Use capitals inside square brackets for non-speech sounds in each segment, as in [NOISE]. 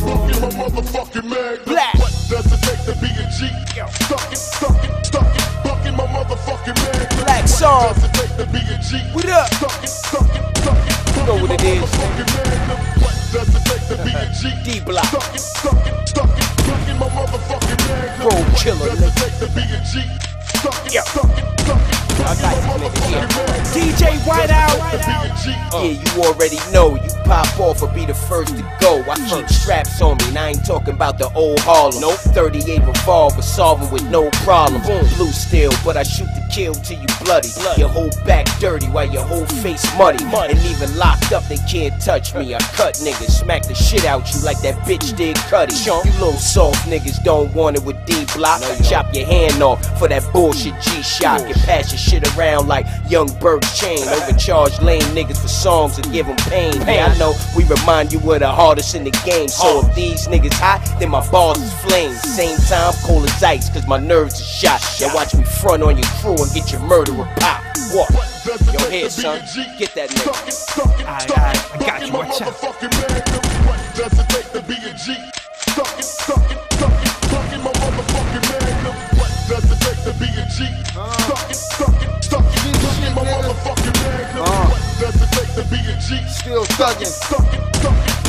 Motherfucking mag. Black. What does it take to be a G? Stuck it, stuck it, stuck it. Bucking my motherfucking mag. Black What song. does it take to be a G? What up? Stuck it, stuck it, stuck it. You know what it is. What does it take to be a G? [LAUGHS] D-Block. Stuck it, stuck it, stuck it. Bucking my motherfucking mag. Road What killer, does it take to be a G? Stuck it, Yeah. stuck it, stuck it. I got Bucking my you, nigga. Yeah. motherfucking mag. DJ Whiteout. To be a G. Uh. Yeah, you already know. You pop off or be the first to go. I mm. keep straps on me, and I ain't talking about the old Harlem. Nope. 38 revolver, solving with no problem. Blue steel, but I shoot to kill till you bloody. Your whole back dirty while your whole face muddy. And even locked up, they can't touch me. I cut niggas, smack the shit out you like that bitch did Cuddy. You little soft niggas don't want it with D block. Chop your hand off for that bullshit G shock. And pass your shit around like Yung Berg's chain. [LAUGHS] Overcharge lame niggas for songs and give them pain. Yeah, I know we remind you of the hardest in the game. So if these niggas hot, then my balls is flames. Same time, cold as ice, cause my nerves are shot. Now watch me front on your crew and get your murderer pop. It Yo, here, son. Get that nigga. Stuck it, stuck it, stuck it. I got you, my watch out. What does it take to be a G? G? Still thuggin'. Stuck it.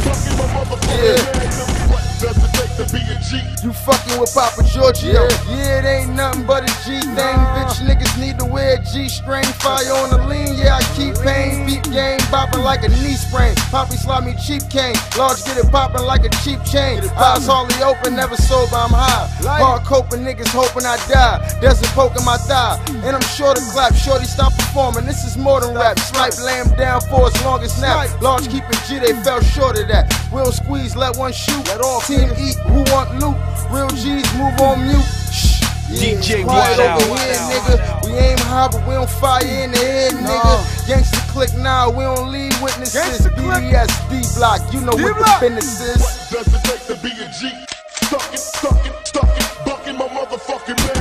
Bucking my motherfucking Yeah. Magnum. Does it take to be a G? You fucking with Papa Giorgio. Yeah, it ain't nothing but a G thing. Bitch, niggas need to wear G string. Fire on the lean, yeah, I keep pain. Beat game, bopping like a knee sprain. Poppy slide me cheap cane. Large get it popping like a cheap chain. Eyes hardly open, never sober, I'm high. Hard coping, niggas hoping I die. Desert poking my thigh. And I'm sure to clap. Shorty stop performing. This is more than rap. Snyp, lay 'em down for as long as nap. Large keeping G, they fell short of that. We'll squeeze, let one shoot. Let all team eat. Who want loot? Real G's move on mute. Shh. Yeah, DJ it's quiet over here, nigga. We aim high, but we don't fire in the head, nigga. Gangsta click now, we don't leave witnesses. BDS, D block, you know what the business is. What does it take to be a G? Stuck it, stuck it, stuck it. Bucking my motherfucking magnum.